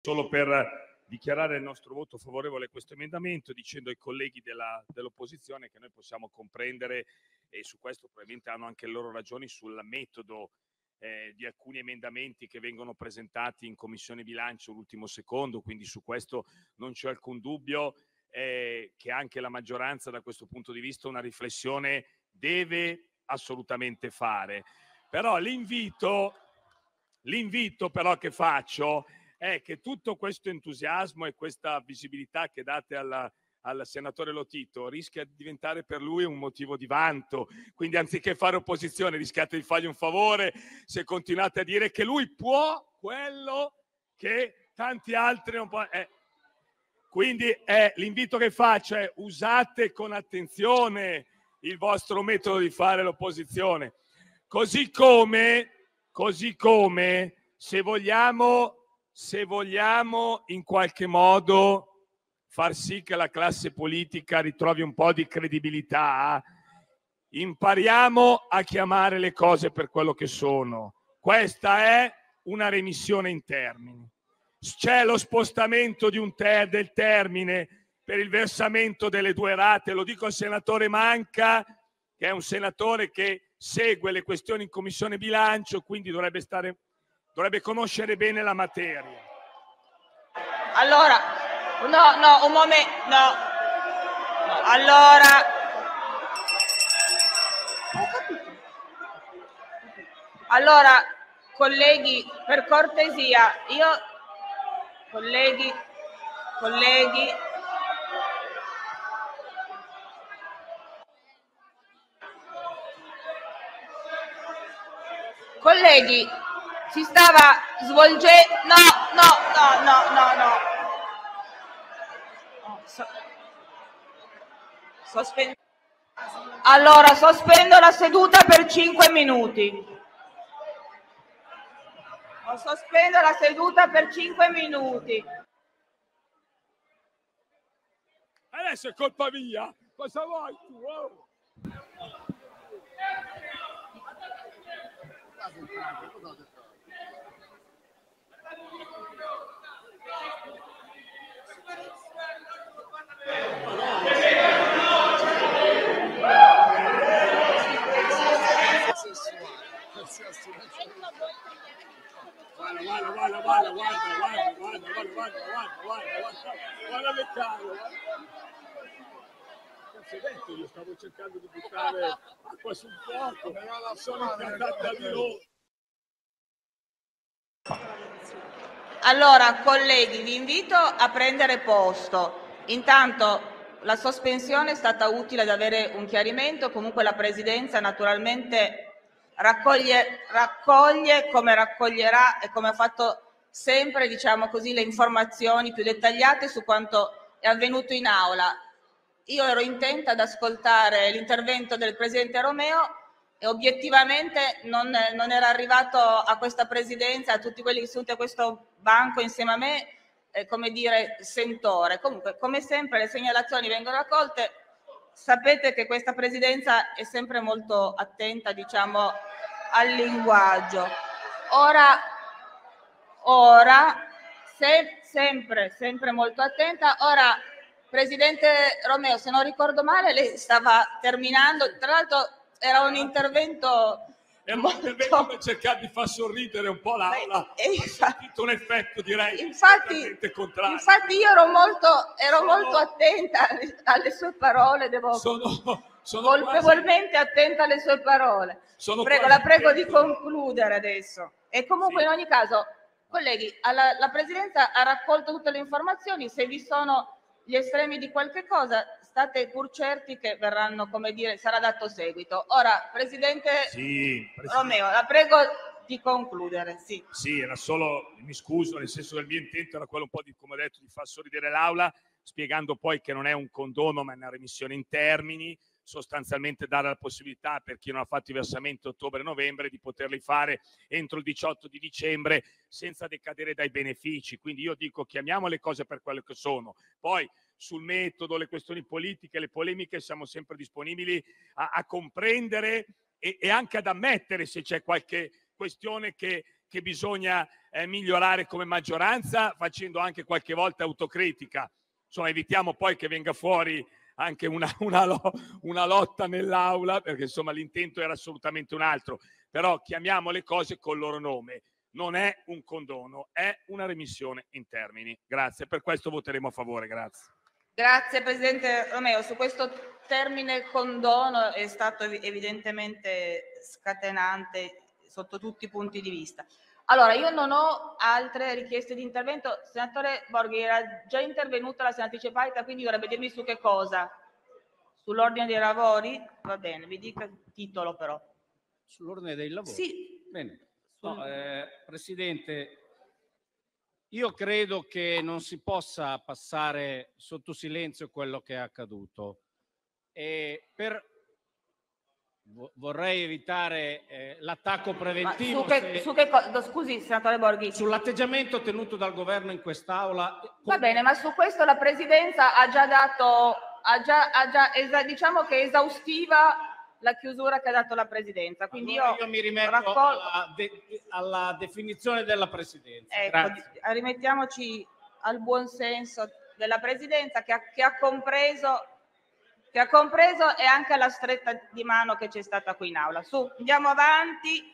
solo per dichiarare il nostro voto favorevole a questo emendamento dicendo ai colleghi della, dell'opposizione che noi possiamo comprendere e su questo probabilmente hanno anche le loro ragioni sul metodo eh, di alcuni emendamenti che vengono presentati in commissione bilancio l'ultimo secondo, quindi su questo non c'è alcun dubbio eh, che anche la maggioranza da questo punto di vista una riflessione deve assolutamente fare. Però l'invito, l'invito però che faccio è che tutto questo entusiasmo e questa visibilità che date alla, al senatore Lotito rischia di diventare per lui un motivo di vanto. Quindi anziché fare opposizione rischiate di fargli un favore se continuate a dire che lui può quello che tanti altri non possono. Eh. Quindi eh, l'invito che faccio è usate con attenzione il vostro metodo di fare l'opposizione. Così come, così come se vogliamo, se vogliamo in qualche modo far sì che la classe politica ritrovi un po' di credibilità, impariamo a chiamare le cose per quello che sono. Questa è una remissione in termini. C'è lo spostamento ter- del termine per il versamento delle due rate, lo dico al senatore Manca, che è un senatore che segue le questioni in commissione bilancio, quindi dovrebbe, stare, dovrebbe conoscere bene la materia. Allora, No, no, un momento, no. no. Allora... Allora, colleghi, per cortesia, io... Colleghi, colleghi... Colleghi, si stava svolgendo... No, no, no, no, no, no. Sospendo. Allora, sospendo la seduta per 5 minuti. Sospendo la seduta per 5 minuti. Adesso è colpa mia. Cosa vuoi tu? Oh. Guarda, guarda, guarda, guarda, guarda, guarda, guarda, guarda, guarda, guarda, guarda, guarda le cave, detto, io stavo cercando di buttare acqua sul fuoco, sono incattata di loro. Allora, colleghi, vi invito a prendere posto. Intanto la sospensione è stata utile ad avere un chiarimento, comunque la Presidenza naturalmente raccoglie, raccoglie come raccoglierà e come ha fatto sempre diciamo così, le informazioni più dettagliate su quanto è avvenuto in aula. Io ero intenta ad ascoltare l'intervento del Presidente Romeo e obiettivamente non, non era arrivato a questa Presidenza, a tutti quelli che sono a questo banco insieme a me, eh, come dire, sentore. Comunque, come sempre, le segnalazioni vengono raccolte. Sapete che questa Presidenza è sempre molto attenta, diciamo, al linguaggio. Ora, ora se, sempre, sempre molto attenta. Ora, Presidente Romeo, se non ricordo male, lei stava terminando. Tra l'altro era un intervento è un intervento per cercare di far sorridere un po' l'aula. Beh, infatti, un effetto, direi, infatti, infatti io ero molto, ero sono, molto attenta alle sue parole, devo, sono, sono colpevolmente quasi, attenta alle sue parole. Prego, la prego di concludere adesso. E comunque sì. in ogni caso, colleghi, alla, la Presidenza ha raccolto tutte le informazioni, se vi sono gli estremi di qualche cosa, state pur certi che verranno, come dire, sarà dato seguito. Ora, Presidente, sì, Presidente. Romeo, la prego di concludere. Sì. sì, era solo, mi scuso, nel senso che il mio intento era quello un po' di, come ho detto, di far sorridere l'Aula, spiegando poi che non è un condono ma è una remissione in termini, sostanzialmente dare la possibilità per chi non ha fatto i versamenti ottobre-novembre di poterli fare entro il 18 di dicembre senza decadere dai benefici. Quindi io dico chiamiamo le cose per quello che sono. Poi sul metodo, le questioni politiche, le polemiche siamo sempre disponibili a, a comprendere e, e, anche ad ammettere se c'è qualche questione che, che bisogna eh, migliorare come maggioranza facendo anche qualche volta autocritica. Insomma, evitiamo poi che venga fuori anche una, una, una lotta nell'aula, perché insomma l'intento era assolutamente un altro. Però chiamiamo le cose col loro nome. Non è un condono, è una remissione in termini. Grazie, per questo voteremo a favore. Grazie. Grazie Presidente Romeo. Su questo termine condono è stato evidentemente scatenante sotto tutti i punti di vista. Allora, io non ho altre richieste di intervento. Senatore Borghi, era già intervenuta la senatrice Paita, quindi dovrebbe dirmi su che cosa? Sull'ordine dei lavori? Va bene, vi dica il titolo però. Sull'ordine dei lavori? Sì. Bene. No, eh, Presidente, io credo che non si possa passare sotto silenzio quello che è accaduto. E per vorrei evitare eh, l'attacco preventivo. Su che, se... su che co- scusi, senatore Borghi. Sull'atteggiamento tenuto dal governo in quest'Aula. Va bene, ma su questo la Presidenza ha già dato, ha già, ha già esa- diciamo che esaustiva la chiusura che ha dato la Presidenza. Quindi allora io, io mi rimetto raccol- alla, de- alla, definizione della Presidenza. Ecco, rimettiamoci al buon senso della Presidenza che ha, che ha compreso che ha compreso e anche la stretta di mano che c'è stata qui in aula. Su, andiamo avanti.